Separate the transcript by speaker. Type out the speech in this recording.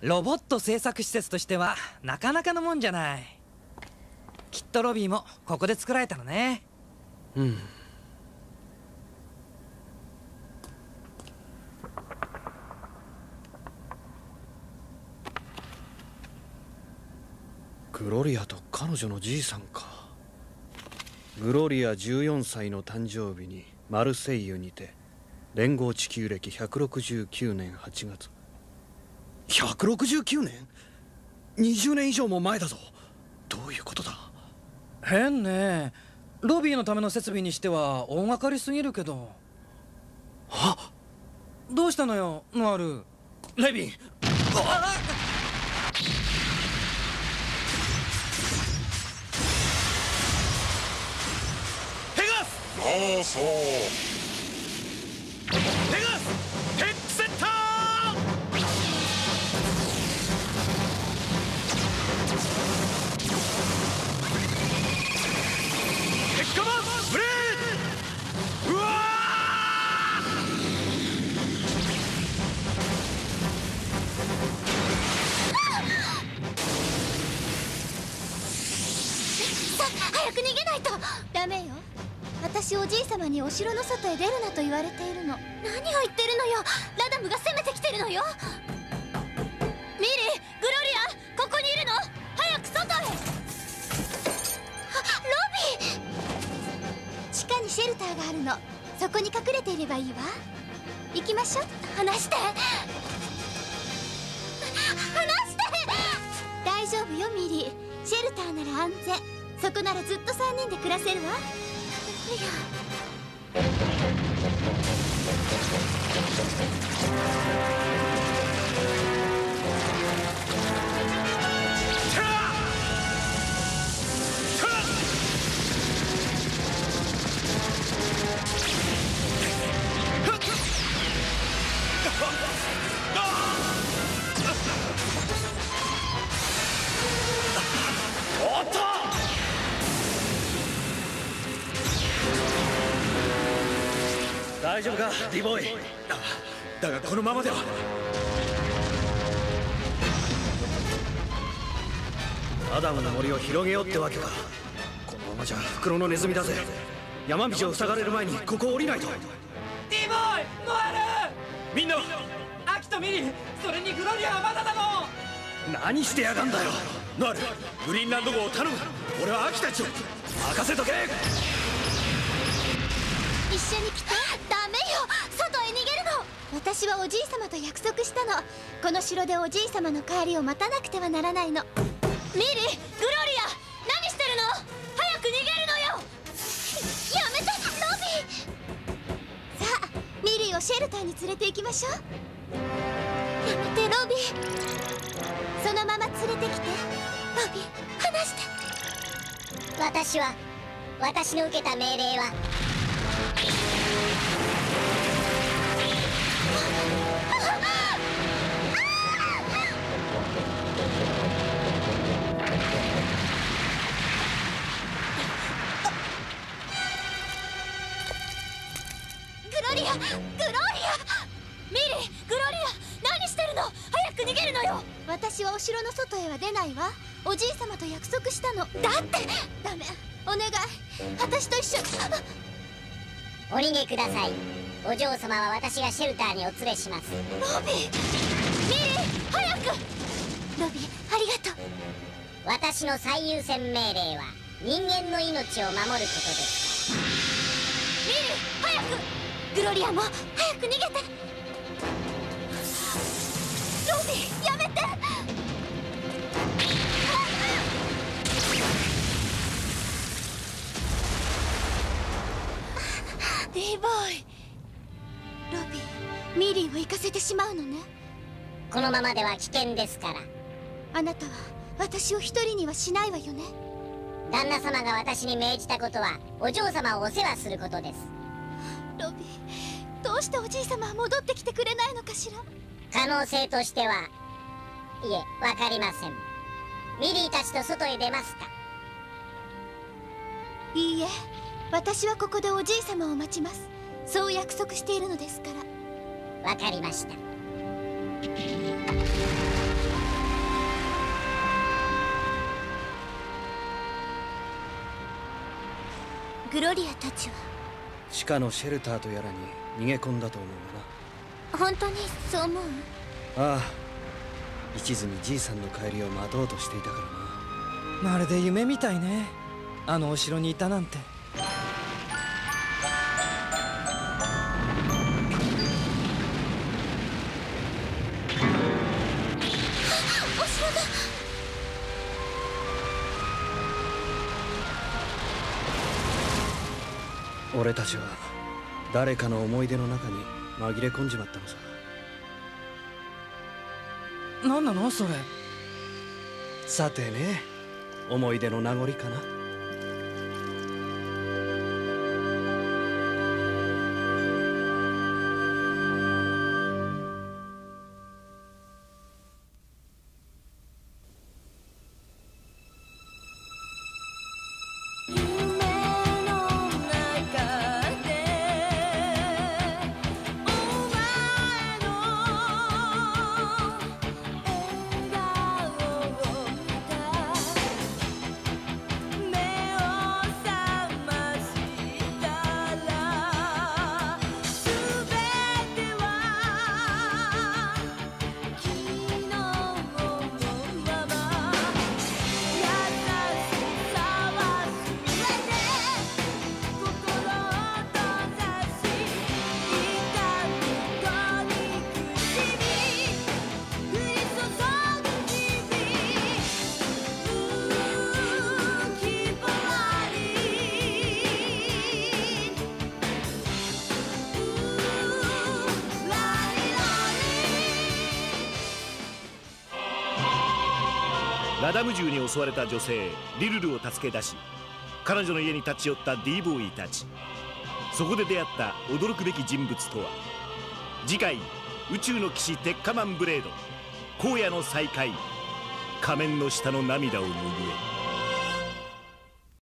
Speaker 1: ロボット製作施設としてはなかなかのもんじゃない。きっとロビーもここで作られたのね。
Speaker 2: うん。グロリアと彼女のじいさんか。グロリア14歳の誕生日にマルセイユにて連合地球歴169年8月。169年 ?20 年以上も前だぞ。どういうことだ？
Speaker 1: 変ね。ロビーのための設備にしては大掛かりすぎるけど。
Speaker 2: あ
Speaker 1: どうしたのよノアル？
Speaker 2: レビン。ペガス！
Speaker 3: ああそう
Speaker 4: さ早く逃げないと。ダメよ。私おじい様にお城の外へ出るなと言われているの。何を言ってるのよ。ラダムが攻めてきてるのよ。ミリーグロリアここにいるの。早く外へ。あロビー。地下にシェルターがあるの。そこに隠れていればいいわ。行きましょう。話して。話して。大丈夫よミリー。シェルターなら安全。そこならずっと3人で暮らせるわ。いや。
Speaker 2: 大丈夫か？ディボーイ。だがこのままでは。アダムの森を広げようってわけか。このままじゃ袋のネズミだぜ。山道を塞がれる前にここを降りないと。
Speaker 1: ディボーイノアル！
Speaker 2: みんな
Speaker 1: アキとミリそれにグロリアはまだだの
Speaker 2: 何してやがんだよ。ノアルグリーンランド号を頼む。俺はアキたちを任せとけ！
Speaker 4: 一緒に来てダメよ外へ逃げるの私はおじい様と約束したの。この城でおじい様の帰りを待たなくてはならないの。ミリグロリア！何してるの？早く逃げるのよ！やめてロビ！ーさあミリーをシェルターに連れて行きましょう。やめてロビ。ーそのまま連れてきてロビー離して。
Speaker 5: 私は私の受けた命令は
Speaker 4: リアグロリアミリーグロリア何してるの？早く逃げるのよ！私はお城の外へは出ないわ。おじい様と約束したの。だってダメ！お願い。私と一緒。
Speaker 5: お逃げください。お嬢様は私がシェルターにお連れします。
Speaker 4: ロビーミリー早く！ロビーありがとう。
Speaker 5: 私の最優先命令は人間の命を守ることです。
Speaker 4: ミリー早くグロリアも早く逃げて。ロビーやめて。ディボーイ。ロビーミリーを行かせてしまうのね。
Speaker 5: このままでは危険ですから。
Speaker 4: あなたは私を一人にはしないわよね。
Speaker 5: 旦那様が私に命じたことはお嬢様をお世話することです
Speaker 4: ロビーどうしておじい様は戻ってきてくれないのかしら？
Speaker 5: 可能性としてはいえわかりません。ミリーたちと外へ出ますか？
Speaker 4: いいえ私はここでおじい様を待ちます。そう約束しているのですから。
Speaker 5: わかりました。
Speaker 2: グロリアたちは
Speaker 4: 地下のシェルターとやらに逃げ込んだと思う
Speaker 2: 本当にそう思う？
Speaker 4: がなああ。一途にじいさんの帰りを待とうとしていたからな。
Speaker 1: まるで夢みたいね。あのお城にいたなんて
Speaker 4: 俺たちは誰かの思い出の中に紛れ込んじまったのさ。
Speaker 1: 何なの？それ。
Speaker 4: さてね思い出の名残かな
Speaker 3: マダム銃に襲われた女性リルルを助け出し彼女の家に立ち寄った D ボーイたち。そこで出会った驚くべき人物とは次回宇宙の騎士テッカマンブレード荒野の再会仮面の下の涙を拭え。